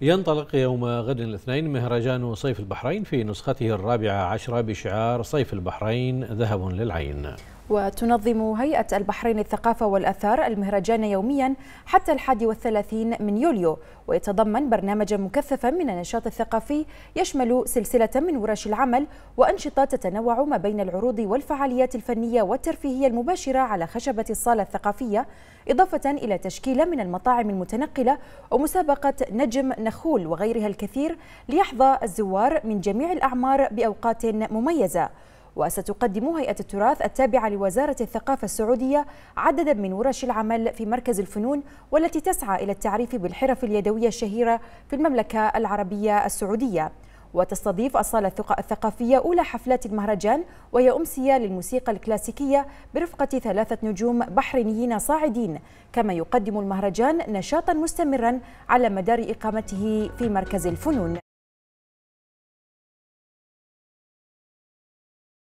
ينطلق يوم غد الاثنين مهرجان صيف البحرين في نسخته الرابعة عشرة بشعار صيف البحرين ذهب للعين. وتنظم هيئة البحرين الثقافة والأثار المهرجان يوميا حتى الحادي والثلاثين من يوليو. ويتضمن برنامجا مكثفا من النشاط الثقافي يشمل سلسلة من ورش العمل وأنشطة تتنوع ما بين العروض والفعاليات الفنية والترفيهية المباشرة على خشبة الصالة الثقافية إضافة إلى تشكيلة من المطاعم المتنقلة ومسابقة نجم نخول وغيرها الكثير ليحظى الزوار من جميع الأعمار بأوقات مميزة. وستقدم هيئة التراث التابعة لوزارة الثقافة السعودية عددا من ورش العمل في مركز الفنون والتي تسعى إلى التعريف بالحرف اليدوية الشهيرة في المملكة العربية السعودية. وتستضيف الصالة الثقافية أولى حفلات المهرجان وهي أمسية للموسيقى الكلاسيكية برفقة ثلاثة نجوم بحرينيين صاعدين. كما يقدم المهرجان نشاطا مستمرا على مدار إقامته في مركز الفنون.